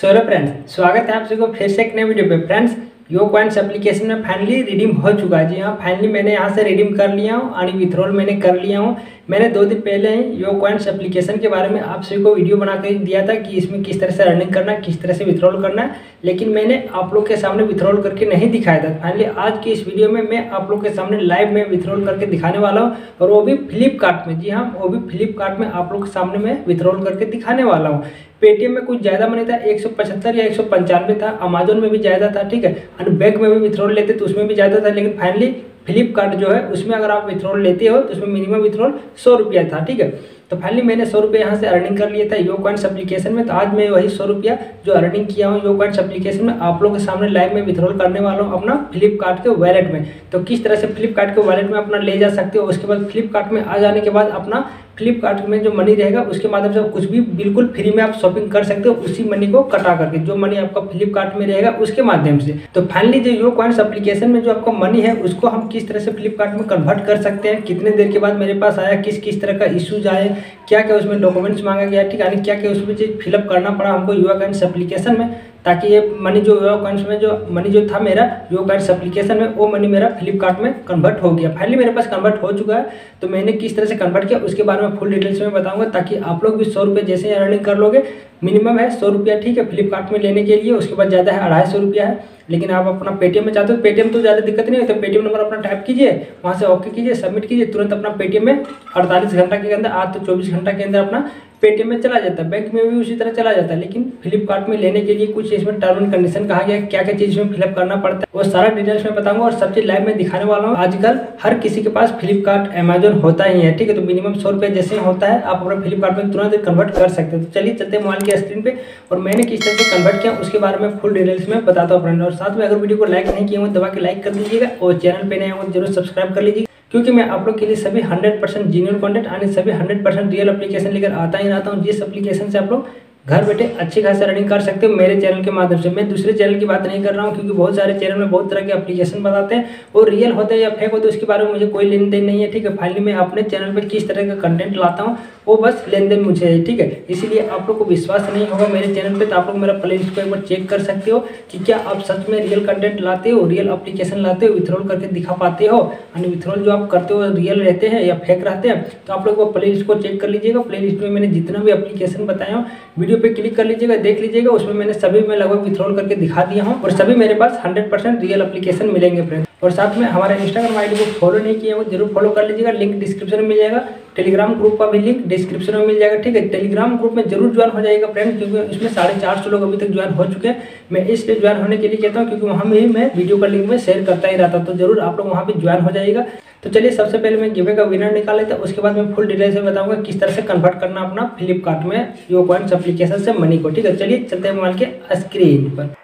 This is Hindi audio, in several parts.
सोलो फ्रेंड्स स्वागत है आप सभी को फिर से एक नए वीडियो पे। फ्रेंड्स यो कॉइन्स एप्लीकेशन में फाइनली रिडीम हो चुका है। जी हाँ फाइनली मैंने यहाँ से रिडीम कर लिया हूँ। और विथड्रॉल मैंने कर लिया हूँ। मैंने दो दिन पहले यो कॉइन्स एप्लीकेशन के बारे में आप सभी को वीडियो बना कर दिया था कि इसमें किस तरह से अर्निंग करना, किस तरह से विथड्रॉल करना, लेकिन मैंने आप लोग के सामने विथड्रॉल करके नहीं दिखाया था। फाइनली आज की इस वीडियो में मैं आप लोग के सामने लाइव में विथड्रॉल करके दिखाने वाला हूँ और वो भी फ्लिपकार्ट में। जी हाँ वो भी फ्लिपकार्ट में आप लोग के सामने मैं विथड्रॉल करके दिखाने वाला हूँ। पेटीएम में कुछ ज़्यादा मनी था, एक सौ पचहत्तर या एक सौ पंचानवे था अमेजोन में भी ज़्यादा था, ठीक है? और बैंक में भी विथड्रॉल लेते तो उसमें भी ज़्यादा था, लेकिन फाइनली फ्लिपकार्ट जो है, उसमें अगर आप विथ्रॉल लेते हो तो उसमें मिनिमम विथ्रॉल सौ रुपया था, ठीक है? तो फाइनली मैंने सौ रुपये यहाँ से अर्निंग कर लिया था यो कॉइन्स एप्लीकेशन में तो आज मैं वही सौ रुपया जो अर्निंग किया हूँ यो कॉइन्स एप्लीकेशन में, आप लोगों के सामने लाइव में विथ्रॉल करने वाला हूँ अपना फ्लिपकार्ट के वैलेट में। तो किस तरह से फ्लिपकार्ट के वैलेट में अपना ले जा सकते हो, उसके बाद फ्लिपकार्ट में आ जाने के बाद अपना फ्लिपकार्ट में जो मनी रहेगा, उसके माध्यम से कुछ भी बिल्कुल फ्री में आप शॉपिंग कर सकते हो, उसी मनी को कटा करके, जो मनी आपका फ्लिपकार्ट में रहेगा, उसके माध्यम से। तो फाइनली जो यो कॉइन्स एप्लीकेशन में जो आपका मनी है, उसको हम किस तरह से फ्लिपकार्ट में कन्वर्ट कर सकते हैं, कितने देर के बाद मेरे पास आया, किस किस तरह का इशूज आए क्या क्या उसमें डॉक्यूमेंट्स मांगा गया ठीक है क्या क्या उसमें चीज़ फिलअप करना पड़ा हमको युवा कॉइन्स एप्लीकेशन में ताकि ये मनी जो यो कॉइन्स में जो मनी जो था मेरा यो कॉइन्स एप्लीकेशन में, वो मनी मेरा फ्लिपकार्ट में कन्वर्ट हो गया। फाइनली मेरे पास कन्वर्ट हो चुका है तो मैंने किस तरह से कन्वर्ट किया, उसके बारे में फुल डिटेल्स में बताऊँगा, ताकि आप लोग भी सौ रुपये जैसे अर्निंग कर लोगे मिनिमम है सौ रुपया, ठीक है फ्लिपकार्ट में लेने के लिए, उसके बाद ज़्यादा है अढ़ाई सौ रुपया है। लेकिन आप अपना पेटीएम में चाहते हो पेटीएम तो ज़्यादा दिक्कत नहीं होती तो पेटीएम नंबर अपना टाइप कीजिए, वहाँ से ओके कीजिए सबमिट कीजिए, तुरंत अपना पेटीएम में अड़तालीस घंटा के अंदर, आज तो चौबीस घंटा के अंदर अपना पेटीएम में चला जाता है बैंक में भी उसी तरह चला जाता है लेकिन फ्लिपकार्ट में लेने के लिए कुछ इसमें टर्म एंड कंडीशन कहा गया क्या क्या चीज़ में फिलअप करना पड़ता है, वो सारा डिटेल्स में बताऊँगा और सब चीज़ लाइव में दिखाने वाला हूँ। आजकल हर किसी के पास फ्लिपकार्ट अमेजोन होता ही है, ठीक है? तो मिनिमम सौ रुपये जैसे होता है, आप अपना फ्लिपकार्ट में तुरंत कन्वर्ट कर सकते हो। तो चलिए चलते मोबाइल की स्क्रीन पे और मैंने किस तरह से कन्वर्ट किया, उसके बारे में फुल डिटेल्स में बताता हूँ फ्रेंड और साथ में अगर वीडियो को लाइक नहीं किया हो, दबा के लाइक कर दीजिएगा और चैनल पर नए हो, ज़रूर सब्सक्राइब कर लीजिए क्योंकि मैं आप लोग के लिए सभी 100 परसेंट जीन्यून कॉन्टेंट यानी सभी 100 परसेंट रियल एप्लीकेशन लेकर आता ही रहता हूँ। जिस एप्लीकेशन से आप लोग घर बैठे अच्छी खासी रनिंग कर सकते हो। मेरे चैनल के माध्यम से। मैं दूसरे चैनल की बात नहीं कर रहा हूँ, क्योंकि बहुत सारे चैनल में बहुत तरह के एप्लीकेशन बताते हैं वो रियल होते हैं या फेक होते हैं, उसके बारे में मुझे कोई लेन देन नहीं है, ठीक है? फाइनली मैं अपने चैनल पर किस तरह का कंटेंट लाता हूँ, वो बस लेन देन मुझे है, ठीक है? इसीलिए आप लोग को विश्वास नहीं होगा मेरे चैनल पर तो आप लोग मेरा प्ले लिस्ट को एक बार चेक कर सकते हो कि क्या आप सच में रियल कंटेंट लाते हो रियल एप्लीकेशन लाते हो विथड्रॉल करके दिखा पाते हो? यानी विथड्रॉल जो आप करते हो रियल रहते हैं या फेक रहते हैं तो आप लोग वो प्ले लिस्ट को चेक कर लीजिएगा। प्ले लिस्ट में मैंने जितना भी एप्लीकेशन बताया हूँ वीडियो पे क्लिक कर लीजिएगा, देख लीजिएगा, उसमें मैंने सभी में लगभग विथ्रोल करके दिखा दिया हूँ और सभी मेरे पास हंड्रेड परसेंट रियल अप्लीकेशन मिलेंगे फ्रेंड और साथ में हमारे इंस्टाग्राम आईडी को फॉलो नहीं किया वो ज़रूर फॉलो कर लीजिएगा लिंक डिस्क्रिप्शन में मिल जाएगा। टेलीग्राम ग्रुप का भी लिंक डिस्क्रिप्शन में मिल जाएगा, ठीक है? टेलीग्राम ग्रुप में ज़रूर ज्वाइन हो जाएगा फ्रेंड क्योंकि इसमें साढ़े चार सौ लोग अभी तक ज्वाइन हो चुके हैं। मैं इसलिए ज्वाइन होने के लिए कहता हूँ, क्योंकि वहाँ ही मैं वीडियो का लिंक में शेयर करता ही रहता हूँ तो ज़रूर आप लोग वहाँ पर ज्वाइन हो जाएगा। तो चलिए, सबसे पहले मैं गिवे का विनर निकाल लेता हूँ, उसके बाद मैं फुल डिटेल से बताऊँगा किस तरह से कन्वर्ट करना अपना फ्लिपकार्ट में यो कॉइन्स एप्लीकेशन से मनी को, ठीक है? चलिए, चलते हैं मोबाइल के स्क्रीन पर।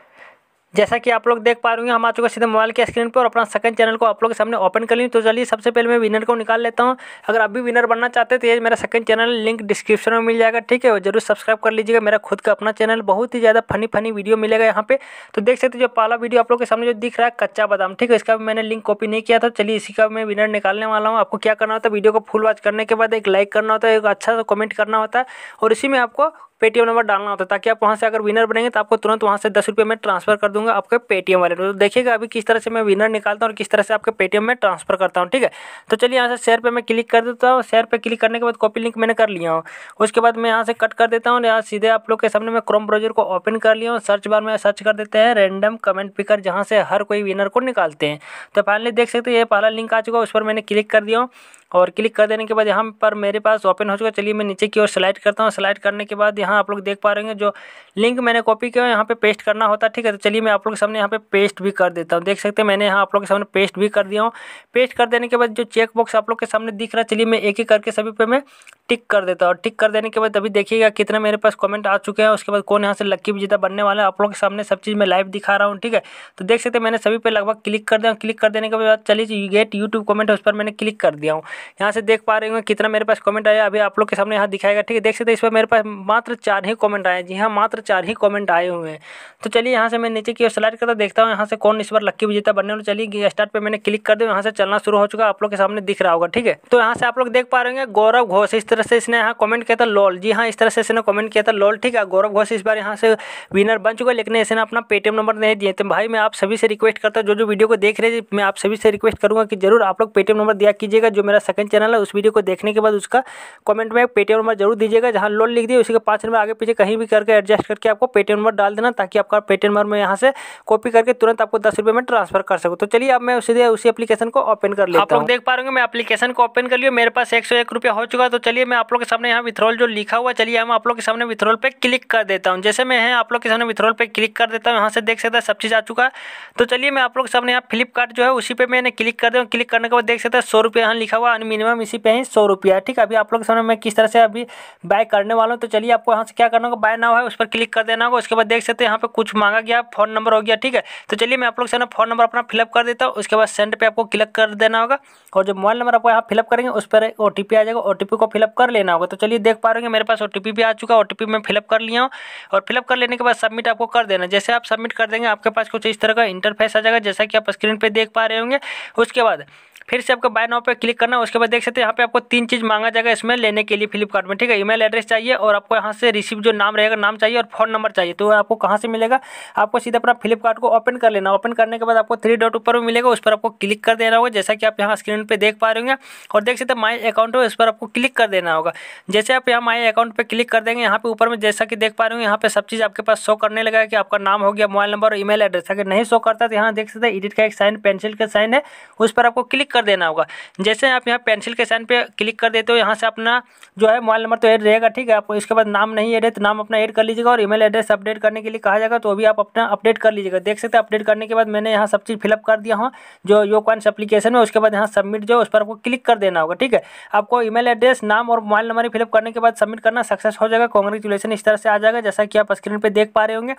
जैसा कि आप लोग देख पा रहे हैं हम आ चुके सीधे मोबाइल के स्क्रीन पर अपना सेकंड चैनल को आप लोग के सामने ओपन कर ली। तो चलिए, सबसे पहले मैं विनर को निकाल लेता हूँ। अगर आप भी विनर बनना चाहते हैं तो ये मेरा सेकंड चैनल लिंक डिस्क्रिप्शन में मिल जाएगा, ठीक है? ज़रूर सब्सक्राइब कर लीजिएगा। मेरा खुद का अपना चैनल बहुत ही ज़्यादा फनी फनी वीडियो मिलेगा यहाँ पे। तो देख सकते जो पहला वीडियो आप लोग के सामने जो दिख रहा है, कच्चा बादाम, ठीक है? इसका मैंने लिंक कॉपी नहीं किया था। चलिए, इसी का मैं विनर निकालने वाला हूँ। आपको क्या करना होता है वीडियो को फुल वॉच करने के बाद एक लाइक करना होता है, एक अच्छा सा कमेंट करना होता है। और इसी में आपको पेटीएम नंबर डालना होता है, ताकि आप वहाँ से अगर विनर बनेंगे तो आपको तुरंत वहाँ से दस रुपये में ट्रांसफ़र कर दूँगा आपके पेटीएम वाले तो देखिएगा अभी किस तरह से मैं विनर निकालता हूँ और किस तरह से आपके पेटीएम में ट्रांसफ़र करता हूँ, ठीक है? तो चलिए यहाँ से शेयर पे मैं क्लिक कर देता हूँ। शेयर पे क्लिक करने के बाद कॉपी लिंक मैंने कर लिया हूँ। उसके बाद मैं यहाँ से कट कर देता हूँ यहाँ सीधे आप लोग के सामने मैं क्रोम ब्राउज़र को ओपन कर लिया हूँ। सर्च बार में सर्च कर देते हैं रैंडम कमेंट पिकर जहाँ से हर कोई विनर को निकालते हैं। तो फाइनली देख सकते हैं, ये पहला लिंक आ चुका है, उस पर मैंने क्लिक कर दिया हूँ। और क्लिक कर देने के बाद यहाँ पर मेरे पास ओपन हो चुका है। चलिए मैं नीचे की ओर स्लाइड करता हूँ। स्लाइड करने के बाद यहाँ आप लोग देख पा रहे हैं जो लिंक मैंने कॉपी किया यहाँ पे पेस्ट करना होता है, ठीक है? तो चलिए मैं आप लोग के सामने यहाँ पे पेस्ट भी कर देता हूँ। देख सकते हैं मैंने यहाँ आप लोग के सामने पेस्ट भी कर दिया हूँ। पेस्ट कर देने के बाद जो चेक बॉक्स आप लोग के सामने दिख रहा है, चलिए मैं एक ही करके सभी पे मैं टिक कर देता हूँ। और टिक कर देने के बाद अभी देखिएगा कितना मेरे पास कमेंट आ चुके हैं। उसके बाद कौन यहाँ से लक्की विजेता बनने वाला है, आप लोग के सामने सब चीज़ मैं लाइव दिखा रहा हूँ, ठीक है? तो देख सकते हैं मैंने सभी पे लगभग क्लिक कर दिया क्लिक कर देने के बाद चलिए गेट यूट्यूब कमेंट उस पर मैंने क्लिक कर दिया हूँ। यहाँ से देख पा रहे होंगे कितना मेरे पास कमेंट आया। अभी आप लोग के सामने यहाँ दिखाएगा, ठीक है? देख सकते हैं इस पर मेरे पास मात्र चार ही कमेंट आए जी हाँ मात्र चार ही कमेंट आए हुए हैं। तो चलिए यहाँ से मैं नीचे की ओर स्लाइड करता देखता हूँ यहाँ से कौन इस बार लक्की विजेता बनने वाले चलिए स्टार्ट पर मैंने क्लिक कर दिया, यहाँ से चलना शुरू हो चुका। आप लोग के सामने दिख रहा होगा, ठीक है? तो यहाँ से आप लोग देख पा रहे हैं गौरव घोष इस तरह से इसने यहाँ कमेंट किया था लॉल जी हाँ इस तरह से इसने कमेंट किया था लॉल ठीक है? गौरव घोष इस बार यहाँ से विनर बन चुका है, लेकिन इसने अपना पेटीएम नंबर नहीं दिए तो भाई, मैं आप सभी से रिक्वेस्ट करता हूँ जो जो वीडियो को देख रहे हैं, मैं आप सभी से रिक्वेस्ट करूँगा कि ज़रूर आप लोग पेटीएम नंबर दिया कीजिएगा, जो मेरा सेकंड चैनल है उस वीडियो को देखने के बाद उसका कमेंट में पेटीएम नंबर ज़रूर दीजिएगा जहाँ लोन लिख दिए उसी के पाँच नंबर आगे पीछे कहीं भी करके एडजस्ट करके आपको पेटीएम नंबर डाल देना ताकि आपका पेटीएम नंबर में यहाँ से कॉपी करके तुरंत आपको दस रुपये में ट्रांसफ़र कर सकूँ। तो चलिए अब मैं उसी उसी एप्लीकेशन को ओपन कर लिया आप लोग देख पा रहे मैं एप्लीकेशन को ओपन कर लिया मेरे पास एक सौ एक रुपया हो चुका तो चलिए मैं आप लोग के सामने यहाँ विथ्रोल जो लिखा हुआ चलिए हम आप लोग के सामने विथ्रोल पे क्लिक कर देता हूँ। जैसे मैं आप लोग के सामने विथ्रोल पे क्लिक कर देता हूँ यहाँ से देख सकता है सब चीज़ आ चुका है। तो चलिए मैं आप लोग के सामने यहाँ फ्लिपकार्ट जो है उसी पे मैंने क्लिक कर दिया क्लिक करने के बाद देख सकते हैं सौ रुपये यहाँ लिखा हुआ मिनिमम इसी पे ही सौ रुपया ठीक है, अभी आप लोग के सामने मैं किस तरह से अभी बाय करने वाला हूँ तो चलिए आपको यहाँ से क्या करना होगा बाय नाउ है, उस पर क्लिक कर देना होगा, उसके बाद देख सकते हैं यहाँ पे कुछ मांगा गया फ़ोन नंबर हो गया, ठीक है। तो चलिए मैं आप लोग से फ़ोन नंबर अपना फिलअप कर देता हूँ, उसके बाद सेंड पे आपको क्लिक कर देना होगा, और जो मोबाइल नंबर आपको यहाँ फिलअप करेंगे, उस पर ओटीपी आ जाएगा ओटीपी को फिलअप कर लेना होगा। तो चलिए देख पा रहे मेरे पास ओ भी आ चुका है ओ मैं फिलअप कर लिया हूँ, और फिलअप कर लेने के बाद सबमिट आपको कर देना। जैसे आप सबमिट कर देंगे, आपके पास कुछ इस तरह का इंटरफेस आ जाएगा, जैसा कि आप स्क्रीन पर देख पा रहे होंगे। उसके बाद फिर से आपको बाय नाउ पे क्लिक करना उसके बाद देख सकते हैं, यहाँ पे आपको तीन चीज़ मांगा जाएगा इसमें लेने के लिए फ्लिपकार्ट में, ठीक है? ईमेल एड्रेस चाहिए और आपको यहाँ से रिसीव जो नाम रहेगा, नाम चाहिए और फ़ोन नंबर चाहिए। तो आपको कहाँ से मिलेगा? आपको सीधा अपना फ्लिपकार्ट को ओपन कर लेना। ओपन करने के बाद आपको थ्री डॉट ऊपर में मिलेगा, उस पर आपको क्लिक कर देना होगा। जैसा कि आप यहाँ स्क्रीन पर देख पा रहे होंगे, और देख सकते हैं माई अकाउंट हो इस पर आपको क्लिक कर देना होगा। जैसे आप यहाँ माई अकाउंट पर क्लिक कर देंगे, यहाँ पे ऊपर में जैसा कि देख पा रहे हो यहाँ पे सब चीज़ आपके पास शो करने लगा कि आपका नाम हो गया मोबाइल नंबर और ईमेल एड्रेस अगर नहीं शो करता तो यहाँ देख सकते हैं एडिट का एक साइन पेंसिल का साइन है, उस पर आपको क्लिक कर देना होगा। जैसे आप यहाँ पेंसिल के साइन पे क्लिक कर देते हो, यहाँ से अपना जो है मोबाइल नंबर तो ऐड रहेगा, ठीक है? आपको इसके बाद नाम नहीं ऐड है तो नाम अपना ऐड कर लीजिएगा और ईमेल एड्रेस अपडेट करने के लिए कहा जाएगा तो अभी आप अपना अपडेट कर लीजिएगा। देख सकते हैं अपडेट करने के बाद मैंने यहाँ सब चीज़ फिलअप कर दिया हूँ, जो यो कॉइन्स एप्लीकेशन में, उसके बाद यहाँ सबमिट जो उस पर आपको क्लिक कर देना होगा, ठीक है? आपको ईमेल एड्रेस नाम और मोबाइल नंबर फिलअप करने के बाद सबमिट करना सक्सेस हो जाएगा कॉन्ग्रेचुलेसन इस तरह से आ जाएगा, जैसा कि आप स्क्रीन पर देख पा रहे होंगे।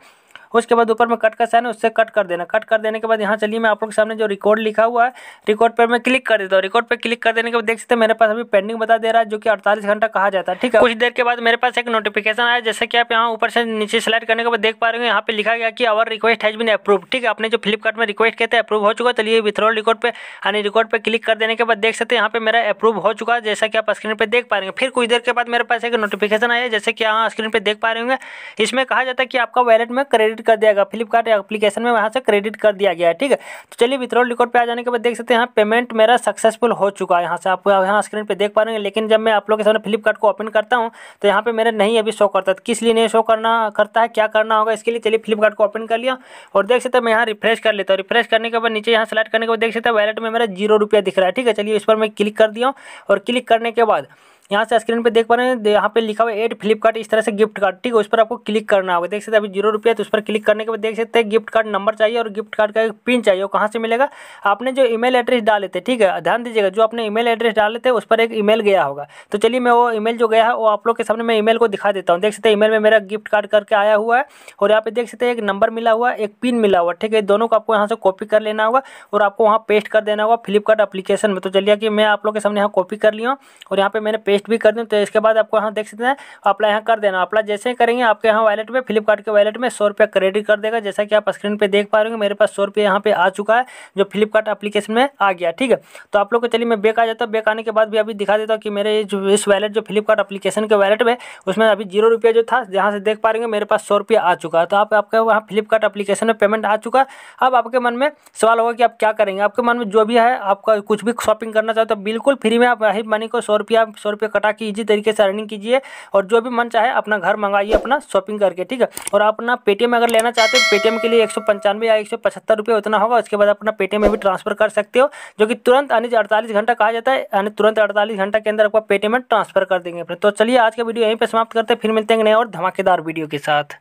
उसके बाद ऊपर में कट का साइन है, उससे कट कर देना। कट कर देने के बाद यहाँ चलिए, मैं आप लोग के सामने जो रिकॉर्ड लिखा हुआ है रिकॉर्ड पर मैं क्लिक कर देता हूँ। रिकॉर्ड पर क्लिक कर देने के बाद देख सकते मेरे पास अभी पेंडिंग बता दे रहा है, जो कि अड़तालीस घंटा कहा जाता है, ठीक है? कुछ देर के बाद मेरे पास एक नोटिफिकेशन आया, जैसे कि आप यहाँ ऊपर से नीचे सेलेक्ट करने के बाद देख पा रहे हो यहाँ पे लिखा गया कि our request has been approve ठीक है? आपने जो फ्लिपकार्ट में रिक्वेस्ट कहते हैं अप्रूव हो चुका चलिए विथ्रोल रिकॉर्ड पे, यानी रिकॉर्ड पर क्लिक कर देने के बाद देख सकते हैं, यहाँ पे मेरा अप्रूव हो चुका है, जैसा कि आप स्क्रीन पर देख पा रहे हैं फिर कुछ देर के बाद मेरे पास एक नोटिफिकेशन आया, जैसे कि यहाँ स्क्रीन पर देख पा रहे होंगे, इसमें कहा जाता है कि आपका वैलेट में क्रेडिट कर दिया गया। फ्लिपकार्ट एप्लीकेशन में वहाँ से क्रेडिट कर दिया गया है, ठीक है? तो चलिए विथड्रॉल रिकॉर्ड पे आ जाने के बाद देख सकते हैं पेमेंट मेरा सक्सेसफुल हो चुका है। यहाँ से आप यहाँ स्क्रीन पे देख पा रहे हैं, लेकिन जब मैं आप लोग के सामने फ्लिपकार्ट को ओपन करता हूँ तो यहाँ पर मेरा नहीं अभी शो करता किस लिए नहीं शो करना, करता है, क्या करना होगा, इसके लिए चलिए फ्लिपकार्ट को ओपन कर लिया। और देख सकते हैं, मैं यहाँ रिफ्रेश कर लेता हूँ। रिफ्रेश करने के बाद नीचे यहाँ सेलेक्ट करने के बाद देख सकते हैं, वैलेट में मेरा ज़ीरो रुपया दिख रहा है, ठीक है? चलिए इस पर मैं क्लिक कर दिया और क्लिक करने के बाद यहाँ से स्क्रीन पे देख पा रहे हैं यहाँ पे लिखा हुआ है एड फ्लिपकार्ट इस तरह से गिफ्ट कार्ड ठीक है उस पर आपको क्लिक करना होगा। देख सकते हैं, अभी ज़ीरो रुपया तो उस पर क्लिक करने के बाद देख सकते हैं गिफ्ट कार्ड नंबर चाहिए और गिफ्ट कार्ड का एक पिन चाहिए। वो कहाँ से मिलेगा? आपने जो ईमेल एड्रेस डाले थे, ठीक है, ध्यान दीजिएगा, जो आपने ईमेल एड्रेस डाले थे, उस पर एक ईमेल गया होगा। तो चलिए, मैं वो ईमेल जो गया है, वो आप लोग के सामने मैं ईमेल को दिखा देता हूँ। देख सकते ईमेल में मेरा गिफ्ट कार्ड करके आया हुआ है और यहाँ पे देख सकते हैं, एक नंबर मिला हुआ है, एक पिन मिला हुआ ठीक है। दोनों को आपको यहाँ से कॉपी कर लेना होगा और आपको वहाँ पेस्ट कर देना होगा फ्लिपकार्ट अपलीकेशन में। तो चलिए कि मैं आप लोग के सामने यहाँ कॉपी कर लिया और यहाँ पे मैंने पेस्ट भी कर दूँ तो इसके बाद आपको यहाँ देख सकते हैं अप्लाई यहाँ कर देना। अप्लाई जैसे ही करेंगे, आपके यहाँ वैलेट में फ्लिपकार्ट के वैलेट में सौ रुपया क्रेडिट कर देगा। जैसा कि आप स्क्रीन पर देख पा रहे हैं मेरे पास सौ रुपये यहाँ पे आ चुका है, जो फ्लिपकार्ट एप्लीकेशन में आ गया, ठीक है? तो आप लोग को चलिए, मैं बेक आ जाता हूँ। बेक आने के बाद भी अभी दिखा देता हूँ कि मेरे जो, इस वैलेट जो फ्लिपकार्ट एप्लीकेशन के वैलेट में, उसमें अभी ज़ीरो रुपया जो था, जहाँ से देख पा रहे मेरे पास सौ रुपया आ चुका है। तो आप, आपका वहाँ फ्लिपकार्ट एप्लीकेशन में पेमेंट आ चुका अब आपके मन में सवाल होगा कि आप क्या करेंगे? आपके मन में जो भी है, आपका कुछ भी शॉपिंग करना चाहते हो तो बिल्कुल फ्री में आप वही मनी को सौ रुपया सौ रुपया कटा के इजी तरीके से अर्निंग कीजिए और जो भी मन चाहे अपना घर मंगाइए, अपना शॉपिंग करके, ठीक है? और अपना पेटीएम अगर लेना चाहते हो पेटीएम के लिए एक सौ पंचानवे या एक सौ उतना होगा, उसके बाद अपना पेटीएम में भी ट्रांसफ़र कर सकते हो, जो कि तुरंत यानी अड़तालीस घंटा कहा जाता है, यानी तुरंत अड़तालीस घंटा के अंदर आपका पेटीएम ट्रांसफ़र कर देंगे। तो चलिए आज का वीडियो यहीं पर समाप्त करते हैं, फिर मिलते हैं नए और धमाकेदार वीडियो के साथ।